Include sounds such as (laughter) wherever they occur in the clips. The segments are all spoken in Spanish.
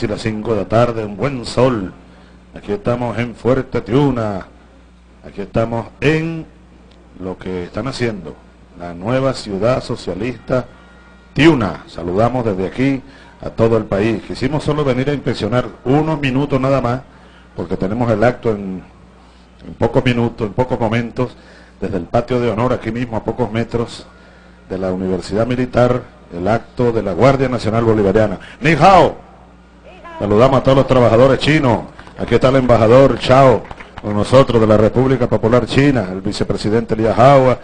casi las 5 de la tarde, un buen sol. Aquí estamos en Fuerte Tiuna. Aquí estamos en lo que están haciendo, la nueva ciudad socialista Tiuna. Saludamos desde aquí a todo el país. Quisimos solo venir a inspeccionar unos minutos nada más, porque tenemos el acto en, en pocos minutos, en pocos momentos, desde el patio de honor, aquí mismo a pocos metros de la Universidad Militar, el acto de la Guardia Nacional Bolivariana. Ni hao. Saludamos a todos los trabajadores chinos. Aquí está el embajador Chao con nosotros de la República Popular China, el vicepresidente Lía Jawa,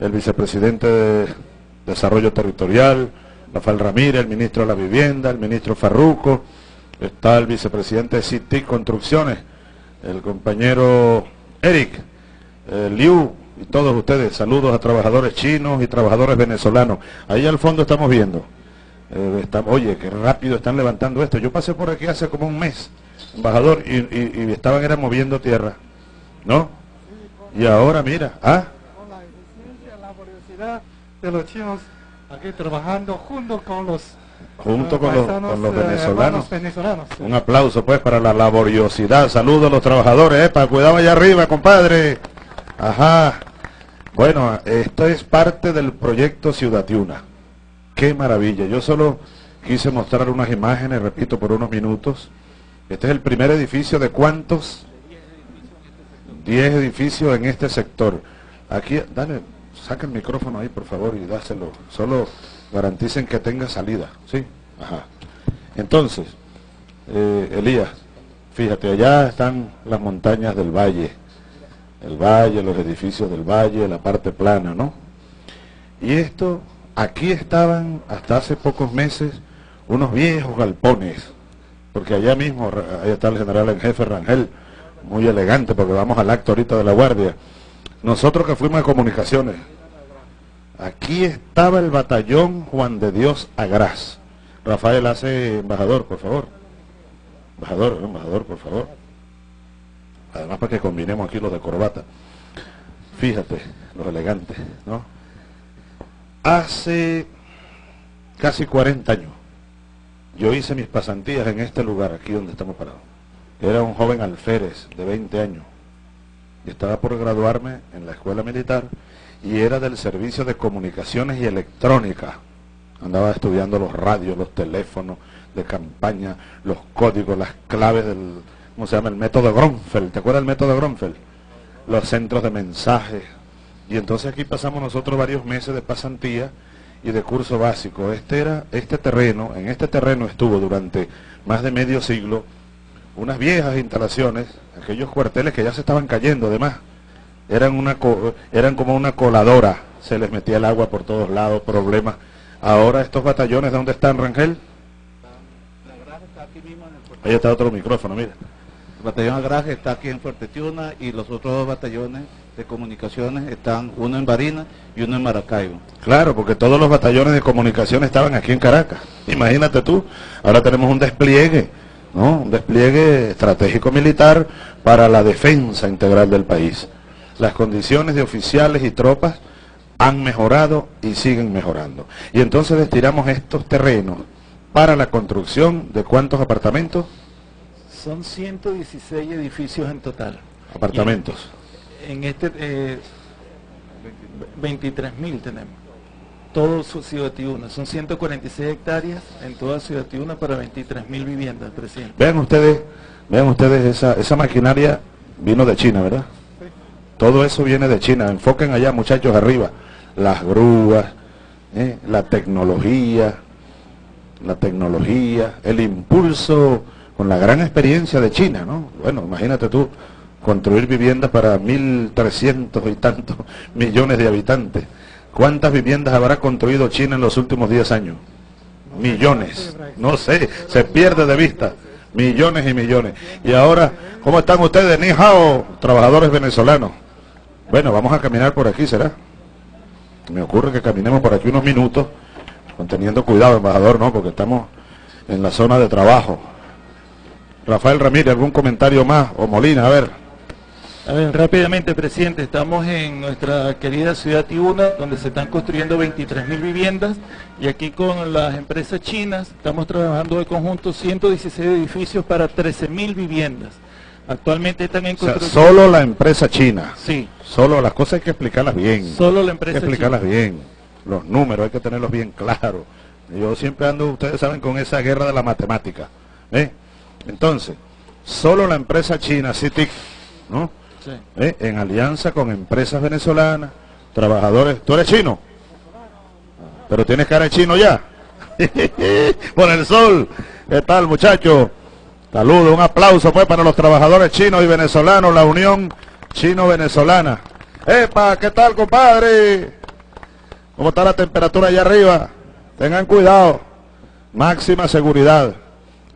el vicepresidente de Desarrollo Territorial, Rafael Ramírez, el ministro de la Vivienda, el ministro Farruco, está el vicepresidente de CITIC Construcciones, el compañero Eric eh, Liu y todos ustedes. Saludos a trabajadores chinos y trabajadores venezolanos. Ahí al fondo estamos viendo. Eh, oye, qué rápido están levantando esto. Yo pasé por aquí hace como un mes embajador, y, estaban era moviendo tierra, ¿no? Y ahora mira, ¿ah? Con la eficiencia, la laboriosidad de los chinos aquí trabajando junto con los junto con, los, con los venezolanos. Un aplauso pues para la laboriosidad. Saludos a los trabajadores, epa, cuidado allá arriba, compadre. Ajá. Bueno, esto es parte del proyecto Ciudad Tiuna. Qué maravilla. Yo solo quise mostrar unas imágenes, repito, por unos minutos este es el primer edificio de cuántos? Diez edificios en este sector. Aquí, dale, saca el micrófono ahí por favor y dáselo. Solo garanticen que tenga salida. ¿Sí? Ajá. Entonces, eh, Elías, fíjate, allá están las montañas del valle. El valle, los edificios del valle, la parte plana, ¿no? Y esto, aquí estaban hasta hace pocos meses unos viejos galpones porque allá mismo, ahí está el general en jefe Rangel, muy elegante, porque vamos al acto ahorita de la guardia. Nosotros que fuimos a comunicaciones, aquí estaba el batallón Juan de Dios Agraz. Rafael hace embajador, por favor. Embajador, embajador, por favor. Además para que combinemos aquí los de corbata. Fíjate, los elegantes, ¿no? Hace casi 40 años yo hice mis pasantías en este lugar, aquí donde estamos parados. Era un joven alférez de 20 años. Y estaba por graduarme en la escuela militar y era del servicio de comunicaciones y electrónica. Andaba estudiando los radios, los teléfonos de campaña, los códigos, las claves del, ¿cómo se llama? El método Gronfeld. ¿Te acuerdas del método Gronfeld? Los centros de mensajes. Y entonces aquí pasamos nosotros varios meses de pasantía y de curso básico. Este, era, este terreno, en este terreno estuvo durante más de medio siglo unas viejas instalaciones, aquellos cuarteles que ya se estaban cayendo además, eran, una eran como una coladora, se les metía el agua por todos lados, problemas. Ahora estos batallones, ¿dónde están, Rangel? Ahí está otro micrófono, mira. El batallón Agraje está aquí en Fuerte Tiuna y los otros dos batallones de comunicaciones están uno en Barina y uno en Maracaibo. Claro, porque todos los batallones de comunicación estaban aquí en Caracas. Imagínate tú, ahora tenemos un despliegue, ¿no? Un despliegue estratégico militar para la defensa integral del país. Las condiciones de oficiales y tropas han mejorado y siguen mejorando. Y entonces destinamos estos terrenos para la construcción de cuántos apartamentos? Son 116 edificios en total. Apartamentos en este eh, 23 mil tenemos. Todo Ciudad Tiuna. Son 146 hectáreas en toda Ciudad Tiuna para 23 mil viviendas, presidente. Vean ustedes, vean ustedes esa, esa maquinaria vino de China, ¿verdad? Todo eso viene de China. Enfoquen allá, muchachos, arriba. Las grúas, ¿eh? la tecnología, la tecnología, el impulso con la gran experiencia de China, ¿no? Bueno, imagínate tú, construir viviendas para 1.300 y tantos (laughs) millones de habitantes. ¿Cuántas viviendas habrá construido China en los últimos 10 años? Millones. No sé, se pierde de vista. Millones y millones. Y ahora, ¿cómo están ustedes? Ni hao, trabajadores venezolanos. Bueno, vamos a caminar por aquí, ¿será? Me ocurre que caminemos por aquí unos minutos, teniendo cuidado, embajador, ¿no? Porque estamos en la zona de trabajo. Rafael Ramírez, ¿algún comentario más? O Molina, a ver. A ver, rápidamente, presidente, estamos en nuestra querida ciudad Tiuna, donde se están construyendo 23 mil viviendas, y aquí con las empresas chinas estamos trabajando de conjunto 116 edificios para 13 mil viviendas. Actualmente están en construcción. solo la empresa china. Sí. Solo las cosas hay que explicarlas bien. Solo la empresa Hay que explicarlas bien. Los números hay que tenerlos bien claros. Yo siempre ando, ustedes saben, con esa guerra de la matemática. ¿eh? Entonces, solo la empresa china, CITIC, ¿no? ¿Eh? en alianza con empresas venezolanas, trabajadores. ¿Tú eres chino? Pero tienes cara de chino ya. (laughs) Por el sol. ¿Qué tal, muchachos? Saludos, un aplauso pues para los trabajadores chinos y venezolanos, la unión chino-venezolana. ¡Epa! ¿Qué tal, compadre? ¿Cómo está la temperatura allá arriba? Tengan cuidado. Máxima seguridad.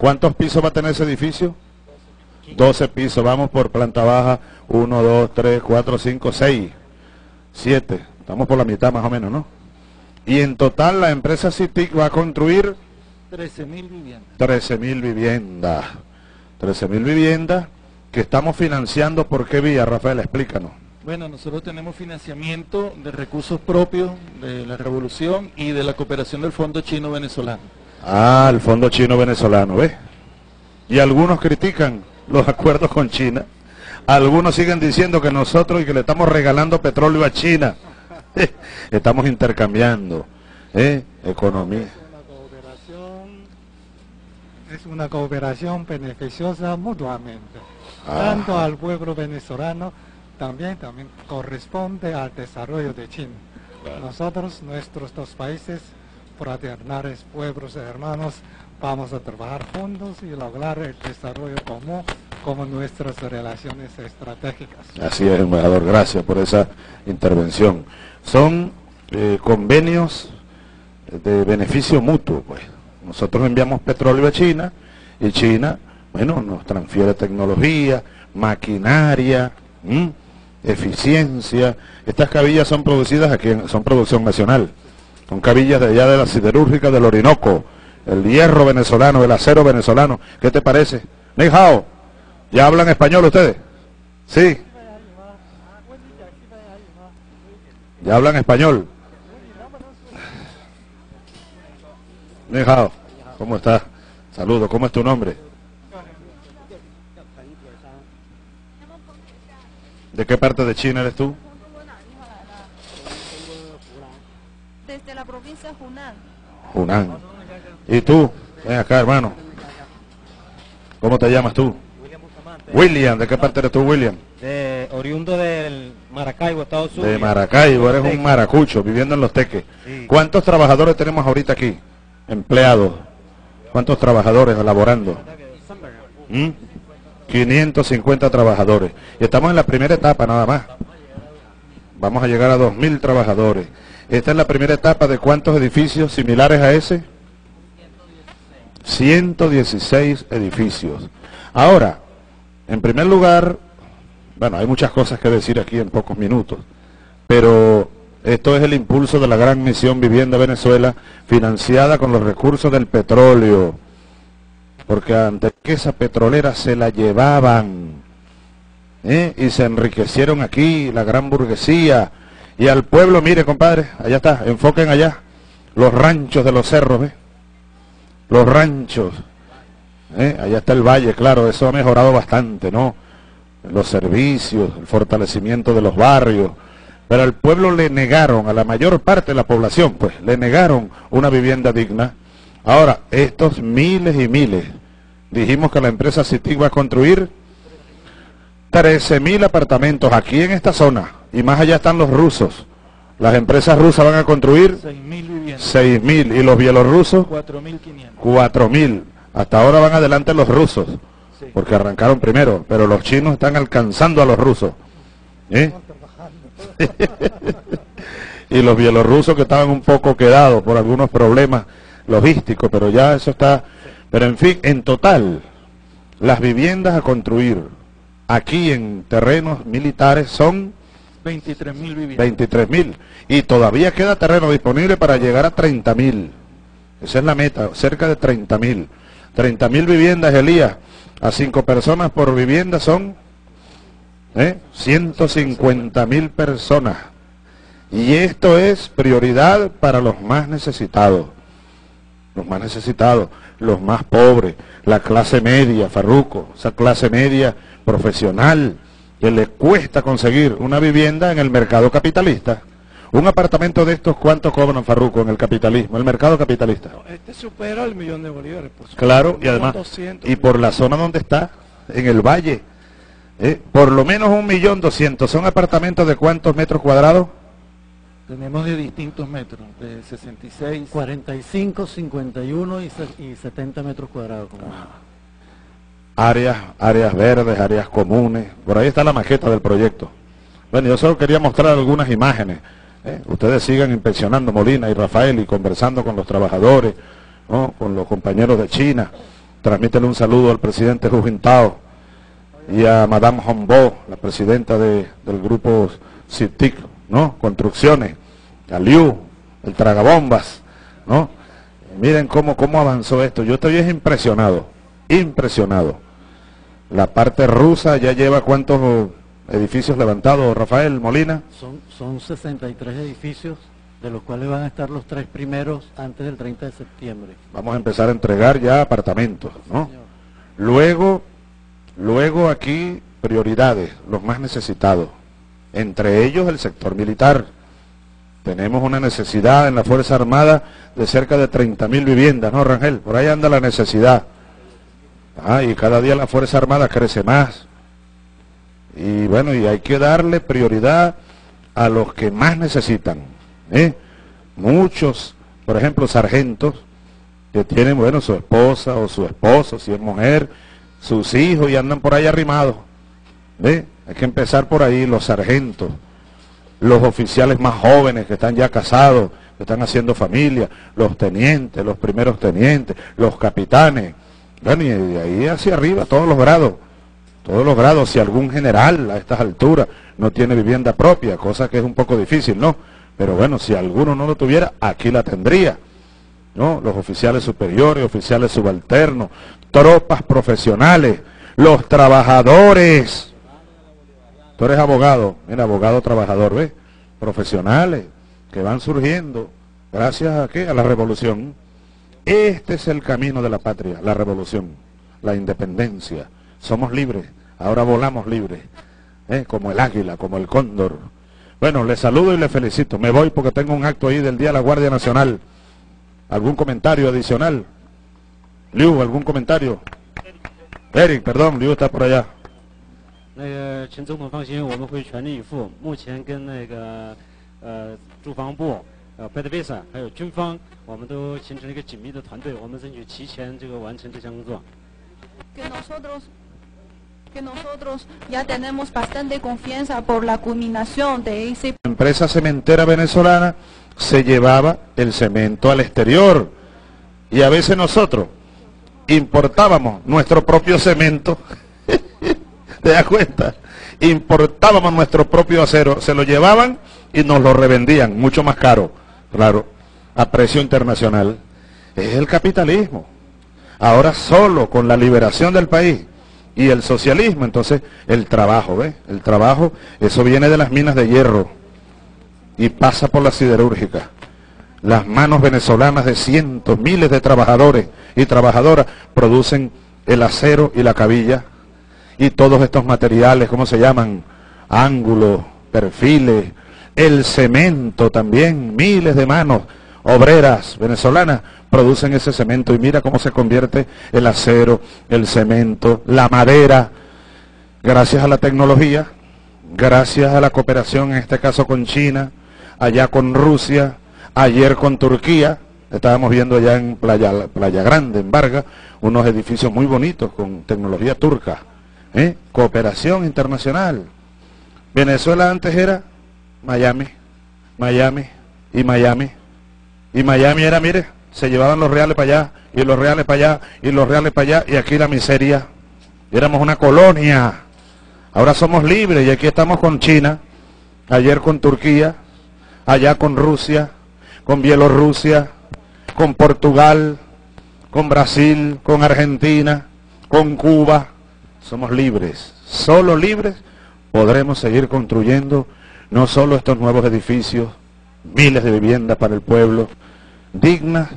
¿Cuántos pisos va a tener ese edificio? 12 pisos. Vamos por planta baja. 1, 2, 3, 4, 5, 6, 7. Estamos por la mitad más o menos, ¿no? Y en total la empresa CITIC va a construir 13 mil viviendas. 13 mil viviendas. 13 mil viviendas que estamos financiando. ¿Por qué vía, Rafael? Explícanos. Bueno, nosotros tenemos financiamiento de recursos propios de la revolución y de la cooperación del Fondo Chino Venezolano. Ah, el Fondo Chino Venezolano, ¿ves? Y algunos critican los acuerdos con China. Algunos siguen diciendo que nosotros y que le estamos regalando petróleo a China. (laughs) estamos intercambiando ¿eh? economía. Es una cooperación beneficiosa mutuamente, tanto al pueblo venezolano también, también corresponde al desarrollo de China. Nosotros, nuestros dos países fraternales, pueblos hermanos, vamos a trabajar juntos y lograr el desarrollo común como nuestras relaciones estratégicas. Así es, embajador, gracias por esa intervención. Son eh, convenios de beneficio mutuo, pues. Nosotros enviamos petróleo a China y China, bueno, nos transfiere tecnología, maquinaria, eficiencia. Estas cabillas son producidas aquí, son producción nacional. Son cabillas de allá de la siderúrgica del Orinoco, el hierro venezolano, el acero venezolano. ¿Qué te parece? Hao, ¿ya hablan español ustedes? Sí. ¿Ya hablan español? Hao, ¿cómo estás? Saludos, ¿cómo es tu nombre? ¿De qué parte de China eres tú? Desde la provincia de. ¿Y tú? Ven acá, hermano. ¿Cómo te llamas tú? William Bustamante. William, ¿de qué parte eres tú, William? De oriundo del Maracaibo, Estados Unidos. De Maracaibo, eres un maracucho viviendo en Los Teques. ¿Cuántos trabajadores tenemos ahorita aquí? Empleados. ¿Cuántos trabajadores elaborando? 550 trabajadores. Y estamos en la primera etapa nada más. Vamos a llegar a 2.000 trabajadores. Esta es la primera etapa de cuántos edificios similares a ese. 116 edificios. Ahora, en primer lugar, bueno, hay muchas cosas que decir aquí en pocos minutos, pero esto es el impulso de la gran misión Vivienda Venezuela, financiada con los recursos del petróleo porque antes que esa petrolera se la llevaban ¿eh? y se enriquecieron aquí, la gran burguesía, y al pueblo, mire compadre, allá está, enfoquen allá, los ranchos de los cerros, los ranchos, ¿eh? allá está el valle, claro, eso ha mejorado bastante, ¿no? Los servicios, el fortalecimiento de los barrios, pero al pueblo le negaron, a la mayor parte de la población, pues, le negaron una vivienda digna, Ahora, estos miles y miles, dijimos que la empresa CITIC va a construir 13.000 apartamentos aquí en esta zona y más allá están los rusos. Las empresas rusas van a construir 6.000 y los bielorrusos 4.500. 4.000. Hasta ahora van adelante los rusos, porque arrancaron primero, pero los chinos están alcanzando a los rusos. ¿eh? (laughs) y los bielorrusos que estaban un poco quedados por algunos problemas logístico, pero ya eso está... Pero en fin, en total, las viviendas a construir aquí en terrenos militares son 23 mil viviendas. 23 mil. Y todavía queda terreno disponible para llegar a 30 mil. Esa es la meta, cerca de 30 mil. 30 mil viviendas, Elías, a cinco personas por vivienda son ¿eh? 150 mil personas. Y esto es prioridad para los más necesitados. Los más necesitados, los más pobres, la clase media, Farruco, esa clase media profesional que le cuesta conseguir una vivienda en el mercado capitalista. Un apartamento de estos, ¿cuánto cobran Farruco en el capitalismo, el mercado capitalista? este supera el millón de bolívares. claro, y además, y por la zona donde está, en el valle, ¿eh? por lo menos un millón doscientos. ¿Son apartamentos de cuántos metros cuadrados? Tenemos de distintos metros, de 66. 45, 51 y, y 70 metros cuadrados. Áreas, áreas verdes, áreas comunes. Por ahí está la maqueta del proyecto. Bueno, yo solo quería mostrar algunas imágenes. ¿eh? Ustedes sigan inspeccionando Molina y Rafael y conversando con los trabajadores, con los compañeros de China. Transmítele un saludo al presidente Hu Jintao y a Madame Hombo, la presidenta del grupo CITIC, ¿no? Construcciones, a Liu, el tragabombas, ¿no? Miren cómo, cómo avanzó esto. Yo estoy impresionado, impresionado. La parte rusa ya lleva cuántos edificios levantados, Rafael Molina. Son, son 63 edificios, de los cuales van a estar los tres primeros antes del 30 de septiembre. Vamos a empezar a entregar ya apartamentos, ¿no? Luego, luego aquí prioridades, los más necesitados, entre ellos el sector militar. Tenemos una necesidad en la Fuerza Armada de cerca de 30.000 viviendas, ¿no, Rangel? Por ahí anda la necesidad. Ah, y cada día la Fuerza Armada crece más. Y bueno, y hay que darle prioridad a los que más necesitan. ¿eh? Muchos, por ejemplo, sargentos, que tienen, bueno, su esposa o su esposo, si es mujer, sus hijos y andan por ahí arrimados. ¿eh? Hay que empezar por ahí, los sargentos, los oficiales más jóvenes que están ya casados, que están haciendo familia, los tenientes, los primeros tenientes, los capitanes. Bueno, y de ahí hacia arriba, todos los grados todos los grados, si algún general a estas alturas no tiene vivienda propia, cosa que es un poco difícil, ¿no? Pero bueno, si alguno no lo tuviera, aquí la tendría, ¿no? Los oficiales superiores, oficiales subalternos, tropas profesionales, los trabajadores. Tú eres abogado, mira, abogado trabajador, ¿ves? Profesionales que van surgiendo gracias a qué? A la revolución. Este es el camino de la patria, la revolución, la independencia somos libres, ahora volamos libres, ¿eh? como el águila, como el cóndor. Bueno, les saludo y les felicito. Me voy porque tengo un acto ahí del Día de la Guardia Nacional. ¿Algún comentario adicional? Liu, ¿algún comentario? Eric, perdón, Liu está por allá. 那个陈总统放心，我们会全力以赴。目前跟那个呃住房部、 呃 PDVSA 还有军方，我们都形成了一个紧密的团队，我们争取提前这个完成这项工作。Que nosotros que nosotros ya tenemos bastante confianza por la culminación de ese... La empresa cementera venezolana se llevaba el cemento al exterior y a veces nosotros importábamos nuestro propio cemento, (laughs) ¿te das cuenta? Importábamos nuestro propio acero, se lo llevaban y nos lo revendían mucho más caro, claro, a precio internacional. Es el capitalismo. Ahora solo con la liberación del país y el socialismo, entonces el trabajo, ¿ves? El trabajo, eso viene de las minas de hierro y pasa por la siderúrgica. Las manos venezolanas de cientos, miles de trabajadores y trabajadoras producen el acero y la cabilla y todos estos materiales, ¿cómo se llaman? Ángulos, perfiles, el cemento también, miles de manos obreras venezolanas producen ese cemento y mira cómo se convierte el acero, el cemento, la madera, gracias a la tecnología, gracias a la cooperación, en este caso con China, allá con Rusia, ayer con Turquía, estábamos viendo allá en Playa, Playa Grande, en Vargas, unos edificios muy bonitos con tecnología turca, ¿eh? cooperación internacional. Venezuela antes era Miami, Miami y Miami. Y Miami era, mire, se llevaban los reales para allá, y los reales para allá, y los reales para allá, y aquí la miseria. éramos una colonia. Ahora somos libres y aquí estamos con China, ayer con Turquía, allá con Rusia, con Bielorrusia, con Portugal, con Brasil, con Argentina, con Cuba. Somos libres, solo libres podremos seguir construyendo no solo estos nuevos edificios, miles de viviendas para el pueblo, dignas,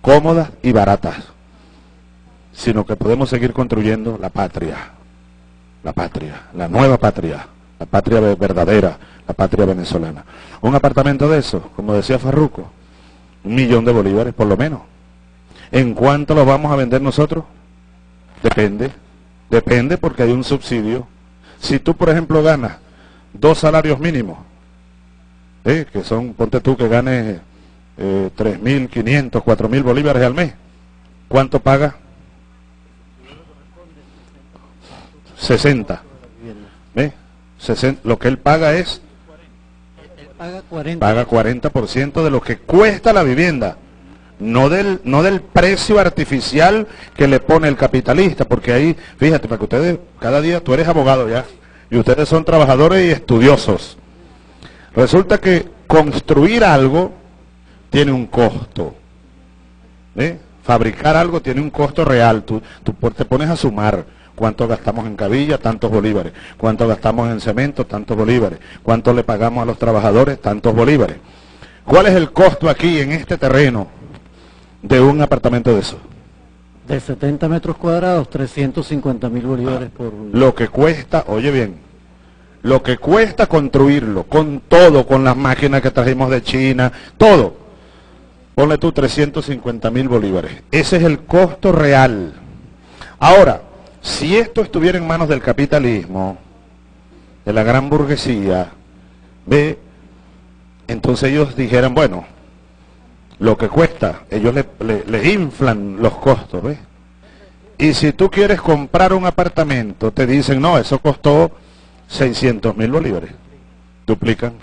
cómodas y baratas, sino que podemos seguir construyendo la patria, la patria, la nueva patria, la patria verdadera, la patria venezolana. Un apartamento de eso, como decía Farruco, un millón de bolívares por lo menos. ¿En cuánto lo vamos a vender nosotros? Depende, depende porque hay un subsidio. Si tú, por ejemplo, ganas dos salarios mínimos, ¿eh? que son, ponte tú que ganes eh, 3.500, 4.000 bolívares al mes, ¿cuánto paga? 60. ¿Ve? Lo que él paga es... paga 40%. Paga 40 de lo que cuesta la vivienda. No del, no del precio artificial que le pone el capitalista, porque ahí, fíjate, para que ustedes, cada día tú eres abogado ya, y ustedes son trabajadores y estudiosos. Resulta que construir algo tiene un costo. ¿eh? Fabricar algo tiene un costo real. Tú, tú te pones a sumar cuánto gastamos en cabilla, tantos bolívares. Cuánto gastamos en cemento, tantos bolívares. Cuánto le pagamos a los trabajadores, tantos bolívares. ¿Cuál es el costo aquí en este terreno de un apartamento de eso? De 70 metros cuadrados, 350 mil bolívares por... Lo que cuesta, oye bien, lo que cuesta construirlo, con todo, con las máquinas que trajimos de China, todo. Ponle tú 350 mil bolívares. Ese es el costo real. Ahora, si esto estuviera en manos del capitalismo, de la gran burguesía, ve, entonces ellos dijeran, bueno, lo que cuesta, ellos le, inflan los costos, ¿ves? Y si tú quieres comprar un apartamento, te dicen, no, eso costó 600 mil bolívares. Duplican.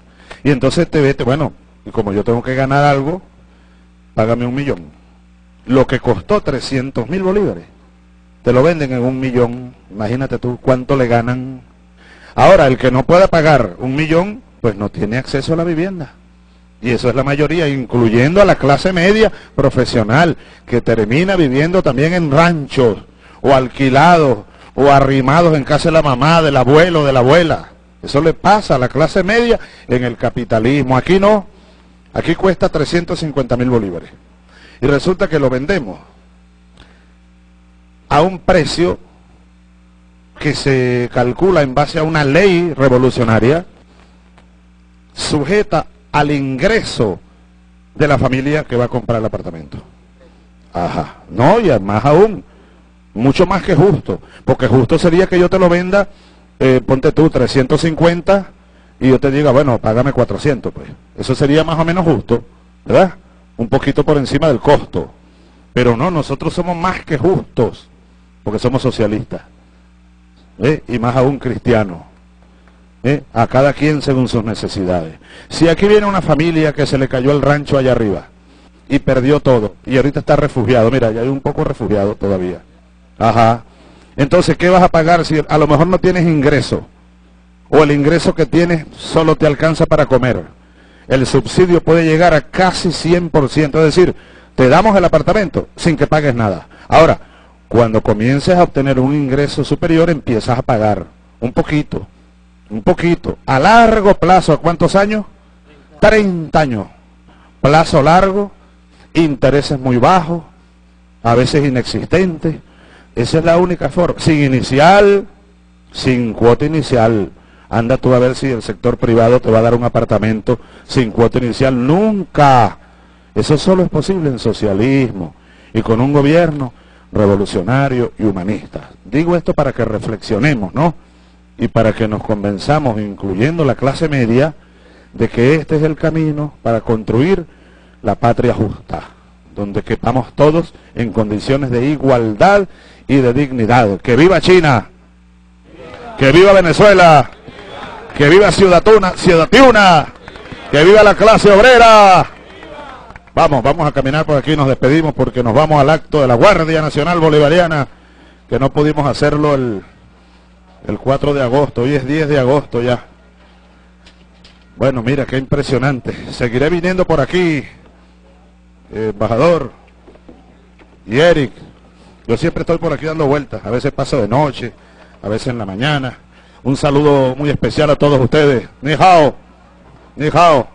Y entonces te vete, bueno, y como yo tengo que ganar algo, págame un millón. Lo que costó 300 mil bolívares, te lo venden en un millón. Imagínate tú cuánto le ganan. Ahora, el que no pueda pagar un millón, pues no tiene acceso a la vivienda. Y eso es la mayoría, incluyendo a la clase media profesional, que termina viviendo también en ranchos o alquilados o arrimados en casa de la mamá, del abuelo, de la abuela. Eso le pasa a la clase media en el capitalismo. Aquí no. Aquí cuesta 350 mil bolívares. Y resulta que lo vendemos a un precio que se calcula en base a una ley revolucionaria sujeta al ingreso de la familia que va a comprar el apartamento. Ajá. No, y más aún, mucho más que justo, porque justo sería que yo te lo venda, eh, ponte tú 350 y yo te diga, bueno, págame 400, pues. Eso sería más o menos justo, ¿verdad? Un poquito por encima del costo. Pero no, nosotros somos más que justos, porque somos socialistas. ¿eh? Y más aún cristianos. ¿Eh? a cada quien según sus necesidades. Si aquí viene una familia que se le cayó el rancho allá arriba y perdió todo y ahorita está refugiado, mira, ya hay un poco refugiado todavía. Ajá. Entonces, ¿qué vas a pagar si a lo mejor no tienes ingreso? O el ingreso que tienes solo te alcanza para comer. El subsidio puede llegar a casi 100%, es decir, te damos el apartamento sin que pagues nada. Ahora, cuando comiences a obtener un ingreso superior, empiezas a pagar un poquito un poquito. A largo plazo, ¿a cuántos años? 30 años. Plazo largo, intereses muy bajos, a veces inexistentes. Esa es la única forma. Sin inicial, sin cuota inicial. Anda tú a ver si el sector privado te va a dar un apartamento sin cuota inicial. Nunca. Eso solo es posible en socialismo y con un gobierno revolucionario y humanista. Digo esto para que reflexionemos, ¿no? Y para que nos convenzamos, incluyendo la clase media, de que este es el camino para construir la patria justa, donde quepamos todos en condiciones de igualdad y de dignidad. ¡Que viva China! ¡Que viva Venezuela! ¡Que viva Ciudad Ciudaduna! ¡Que viva la clase obrera! Vamos, vamos a caminar por aquí, nos despedimos porque nos vamos al acto de la Guardia Nacional Bolivariana, que no pudimos hacerlo el el 4 de agosto, hoy es 10 de agosto ya. Bueno, mira, qué impresionante. Seguiré viniendo por aquí, eh, embajador y Eric. Yo siempre estoy por aquí dando vueltas. A veces paso de noche, a veces en la mañana. Un saludo muy especial a todos ustedes. Ni hao. Ni hao.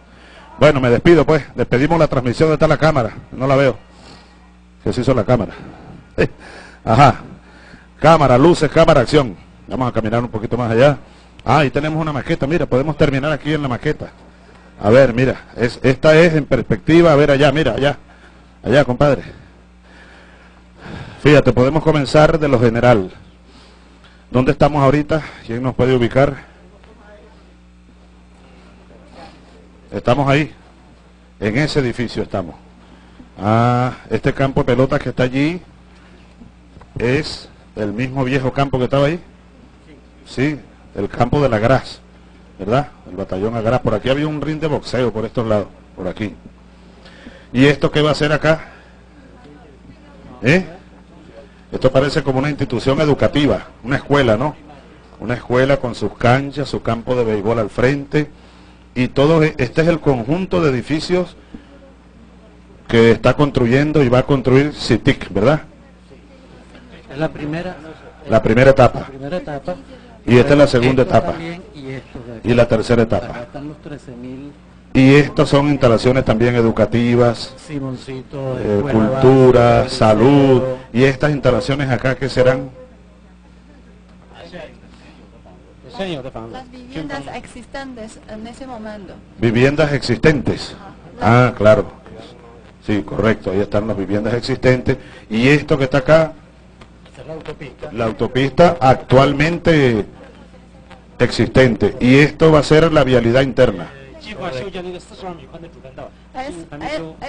Bueno, me despido pues. Despedimos la transmisión. ¿Dónde está la cámara? No la veo. ¿Qué se hizo la cámara? (laughs) Ajá. Cámara, luces, cámara, acción. Vamos a caminar un poquito más allá. Ah, ahí tenemos una maqueta. Mira, podemos terminar aquí en la maqueta. A ver, mira. Es, esta es en perspectiva. A ver allá, mira, allá. Allá, compadre. Fíjate, podemos comenzar de lo general. ¿Dónde estamos ahorita? ¿Quién nos puede ubicar? Estamos ahí. En ese edificio estamos. Ah, este campo de pelota que está allí es el mismo viejo campo que estaba ahí. Sí, el campo de la Gras, ¿verdad? El batallón Agras. Por aquí había un ring de boxeo por estos lados, por aquí. ¿Y esto qué va a hacer acá? ¿Eh? Esto parece como una institución educativa, una escuela, ¿no? Una escuela con sus canchas, su campo de béisbol al frente. Y todo e, este es el conjunto de edificios que está construyendo y va a construir CITIC, ¿verdad? Es la primera, la primera etapa. primera etapa. Y esta es la segunda etapa. Y, la tercera etapa. Y estas son instalaciones también educativas, eh, cultura, salud. Y estas instalaciones acá que serán las viviendas existentes en ese momento. Viviendas existentes. Ah, claro. Sí, correcto. Ahí están las viviendas existentes. Y esto que está acá, la autopista. La autopista actualmente existente. Y esto va a ser la vialidad interna.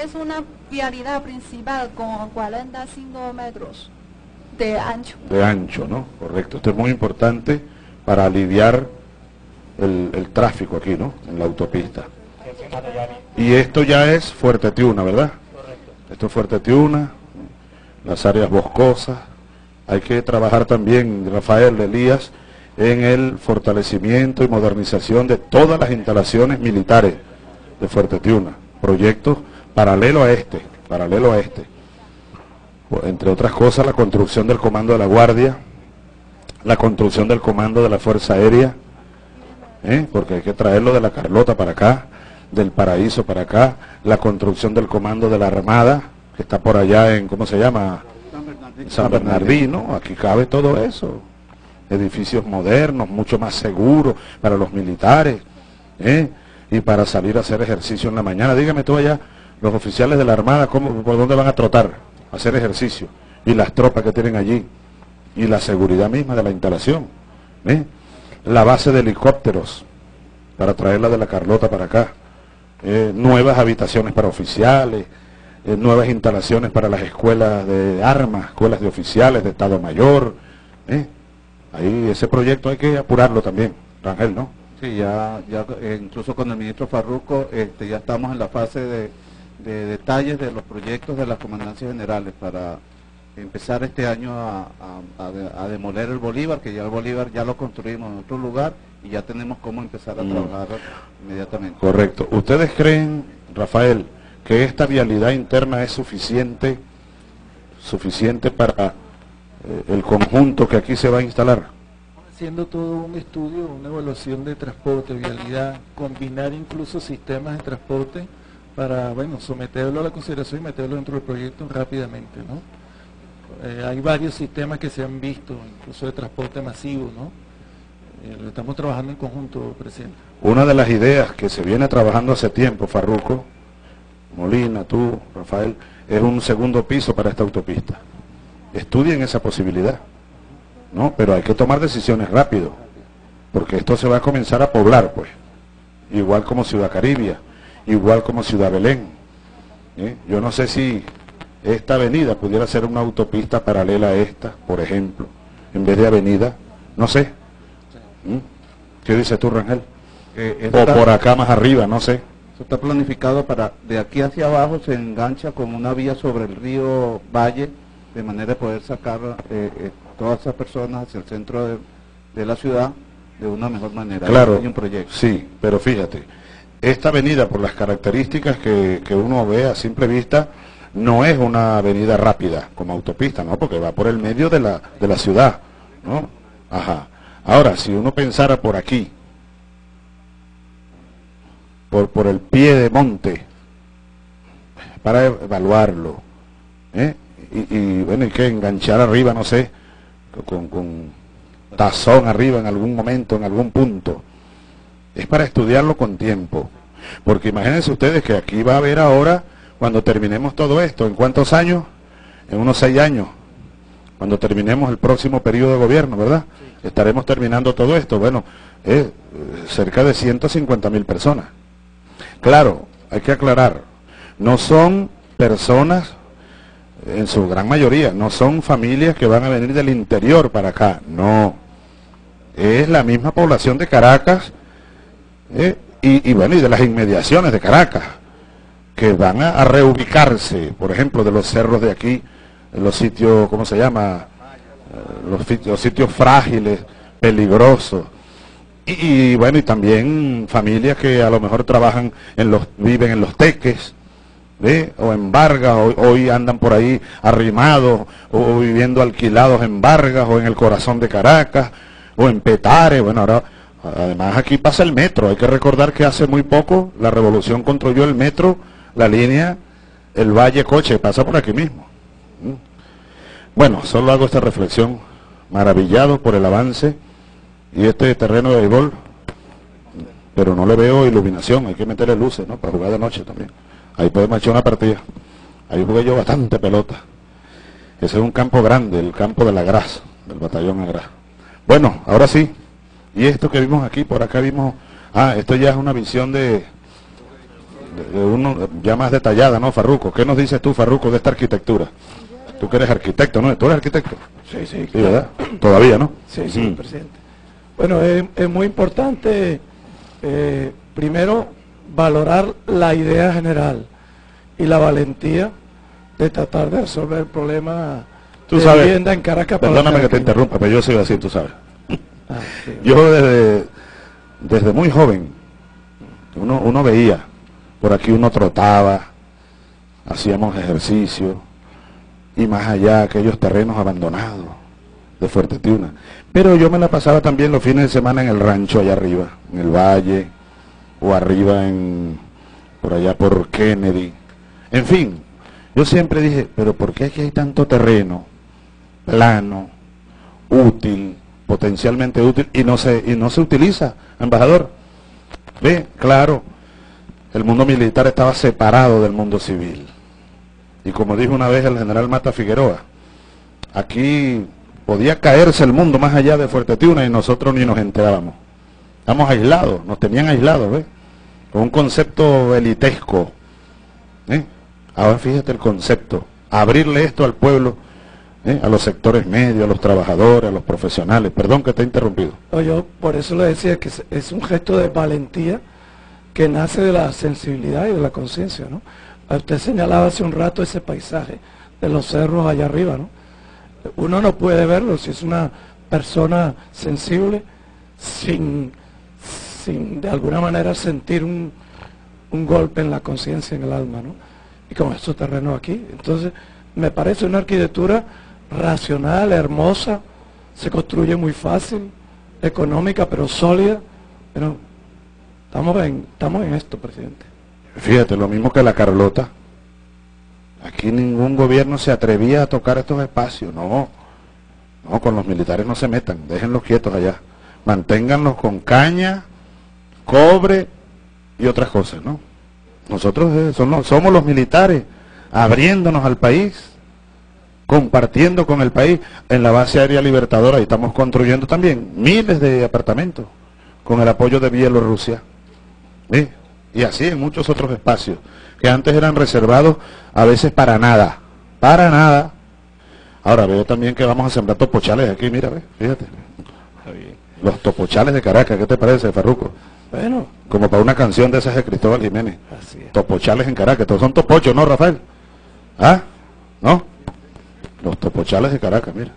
Es, una vialidad principal con 45 metros de ancho. De ancho, ¿no? Correcto. Esto es muy importante para aliviar el, tráfico aquí, ¿no? En la autopista. Y esto ya es Fuerte Tiuna, ¿verdad? Esto es Fuerte Tiuna, las áreas boscosas. Hay que trabajar también, Rafael Elías, en el fortalecimiento y modernización de todas las instalaciones militares de Fuerte Tiuna. Proyectos paralelo a este, paralelo a este. Entre otras cosas, la construcción del Comando de la Guardia, la construcción del Comando de la Fuerza Aérea, ¿eh? porque hay que traerlo de la Carlota para acá, del Paraíso para acá, la construcción del Comando de la Armada, que está por allá en, ¿cómo se llama? San Bernardino, aquí cabe todo eso edificios modernos, mucho más seguros para los militares, ¿eh? y para salir a hacer ejercicio en la mañana. Dígame tú allá, los oficiales de la Armada, ¿cómo, ¿por dónde van a trotar? A hacer ejercicio. Y las tropas que tienen allí. Y la seguridad misma de la instalación. ¿eh? La base de helicópteros, para traerla de la Carlota para acá. ¿eh? nuevas habitaciones para oficiales, nuevas instalaciones para las escuelas de armas, escuelas de oficiales, de Estado Mayor. ¿eh? Ahí ese proyecto hay que apurarlo también, Rangel, ¿no? Sí, ya, ya eh, incluso con el ministro Farruco este, ya estamos en la fase de, detalles de los proyectos de las comandancias generales para empezar este año a, demoler el Bolívar, que ya el Bolívar ya lo construimos en otro lugar y ya tenemos cómo empezar a mm. trabajar inmediatamente. Correcto. ¿Ustedes creen, Rafael, que esta vialidad interna es suficiente, suficiente para eh, el conjunto que aquí se va a instalar? Haciendo todo un estudio, una evaluación de transporte, vialidad, combinar incluso sistemas de transporte para, bueno, someterlo a la consideración y meterlo dentro del proyecto rápidamente, ¿no? Eh, hay varios sistemas que se han visto, incluso de transporte masivo, ¿no? Eh, lo estamos trabajando en conjunto, presidente. Una de las ideas que se viene trabajando hace tiempo, Farruco, Molina, tú, Rafael, es un segundo piso para esta autopista estudien esa posibilidad. ¿no? Pero hay que tomar decisiones rápido, porque esto se va a comenzar a poblar, pues. Igual como Ciudad Caribia, igual como Ciudad Belén. ¿eh? Yo no sé si esta avenida pudiera ser una autopista paralela a esta, por ejemplo, en vez de avenida, no sé. ¿Mm? ¿Qué dices tú, Rangel? o por acá más arriba, no sé. Está planificado para, de aquí hacia abajo se engancha con una vía sobre el río Valle de manera de poder sacar eh, eh, todas esas personas hacia el centro de, la ciudad de una mejor manera. Claro, un proyecto. sí, pero fíjate, esta avenida por las características que, uno ve a simple vista, no es una avenida rápida como autopista, ¿no? Porque va por el medio de la, de la ciudad, ¿no? Ajá. Ahora, si uno pensara por aquí, por, por el pie de monte, para evaluarlo, ¿eh? y, bueno, hay que enganchar arriba, no sé, con, con tazón arriba en algún momento, en algún punto. Es para estudiarlo con tiempo. Porque imagínense ustedes que aquí va a haber ahora, cuando terminemos todo esto, ¿en cuántos años? En unos seis años, cuando terminemos el próximo periodo de gobierno, ¿verdad? Estaremos terminando todo esto. Bueno, es cerca de 150 mil personas. Claro, hay que aclarar, no son personas, en su gran mayoría, no son familias que van a venir del interior para acá, no. Es la misma población de Caracas ¿eh? y, bueno, y de las inmediaciones de Caracas, que van a, reubicarse, por ejemplo, de los cerros de aquí, los sitios, ¿cómo se llama? Eh, los, sitios frágiles, peligrosos. Y, bueno, y también familias que a lo mejor trabajan en los, viven en los teques, o en Vargas, hoy andan por ahí arrimados, o, viviendo alquilados en Vargas, o en el corazón de Caracas, o en Petare, bueno, ahora Además aquí pasa el metro, hay que recordar que hace muy poco la revolución construyó el metro, la línea, el Valle Coche, pasa por aquí mismo. ¿Mm? Bueno, solo hago esta reflexión, maravillado por el avance y este terreno de béisbol, pero no le veo iluminación, hay que meterle luces, ¿no? Para jugar de noche también. Ahí podemos echar una partida. Ahí jugué yo bastante pelota. Ese es un campo grande, el campo de la grasa, del batallón Agras. Bueno, ahora sí, y esto que vimos aquí, por acá vimos, ah, esto ya es una visión de, uno ya más detallada, ¿no, Farruco? ¿Qué nos dices tú, Farruco, de esta arquitectura? Tú que eres arquitecto, ¿no? ¿Tú eres arquitecto? Sí, sí. sí ¿verdad? Todavía, ¿no? Sí, sí, presidente. Bueno, es, muy importante, eh, primero, valorar la idea general y la valentía de tratar de resolver el problema tú de sabes, vivienda en Caracas. Perdóname que te interrumpa, pero yo soy así, tú sabes. Ah, (laughs) Yo desde, desde muy joven, uno, uno veía, por aquí uno trotaba, hacíamos ejercicio, y más allá aquellos terrenos abandonados de Fuerte Tiuna. Pero yo me la pasaba también los fines de semana en el rancho allá arriba, en el valle, o arriba en, por allá por Kennedy. En fin, yo siempre dije, pero ¿por qué aquí hay tanto terreno plano, útil, potencialmente útil y no se, y no se utiliza, embajador. Ve, claro, el mundo militar estaba separado del mundo civil. Y como dijo una vez el general Mata Figueroa, aquí podía caerse el mundo más allá de Fuerte Tiuna y nosotros ni nos enterábamos. Estamos aislados, nos tenían aislados, ¿ves? Con un concepto elitesco. ¿eh? Ahora fíjate el concepto, abrirle esto al pueblo ¿eh? a los sectores medios, a los trabajadores, a los profesionales. Perdón que te he interrumpido. yo por eso le decía que es un gesto de valentía que nace de la sensibilidad y de la conciencia. ¿no? Usted señalaba hace un rato ese paisaje de los cerros allá arriba. ¿no? Uno no puede verlo si es una persona sensible sin, sin de alguna manera sentir un, un golpe en la conciencia, en el alma. ¿no? Y con estos terrenos aquí. Entonces, me parece una arquitectura racional, hermosa, se construye muy fácil, económica, pero sólida. Pero estamos en, estamos en esto, presidente. Fíjate, lo mismo que la Carlota. Aquí ningún gobierno se atrevía a tocar estos espacios. No, no, con los militares no se metan, déjenlos quietos allá. Manténganlos con caña, cobre y otras cosas, ¿no? Nosotros eh, somos, somos los militares abriéndonos al país compartiendo con el país en la base aérea libertadora y estamos construyendo también miles de apartamentos con el apoyo de Bielorrusia. Y así en muchos otros espacios que antes eran reservados a veces para nada, para nada. Ahora veo también que vamos a sembrar topochales aquí, mira, fíjate. Los topochales de Caracas, ¿qué te parece, Farruco? Bueno. Como para una canción de esas de Cristóbal Jiménez. Topochales en Caracas, todos son topochos, ¿no, Rafael? ¿Ah? ¿No? Los topochales de Caracas, mira.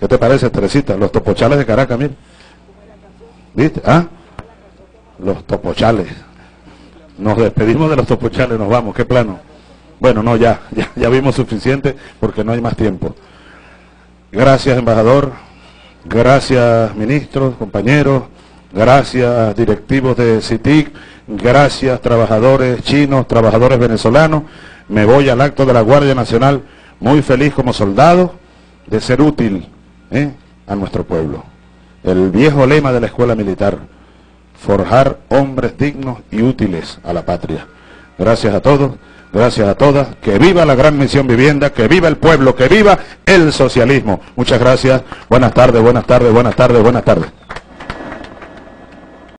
¿Qué te parece, Teresita? Los topochales de Caracas, mira. ¿Viste? ¿Ah? Los topochales. Nos despedimos de los topochales, nos vamos. ¿Qué plano? Bueno, no, (laughs) ya, ya, vimos suficiente porque no hay más tiempo. Gracias, embajador. Gracias, ministros, compañeros. Gracias, directivos de CITIC. Gracias, trabajadores chinos, trabajadores venezolanos. Me voy al acto de la Guardia Nacional muy feliz como soldado de ser útil ¿eh? a nuestro pueblo. El viejo lema de la escuela militar, forjar hombres dignos y útiles a la patria. Gracias a todos, gracias a todas, que viva la gran misión vivienda, que viva el pueblo, que viva el socialismo. Muchas gracias, buenas tardes, buenas tardes, buenas tardes, buenas tardes.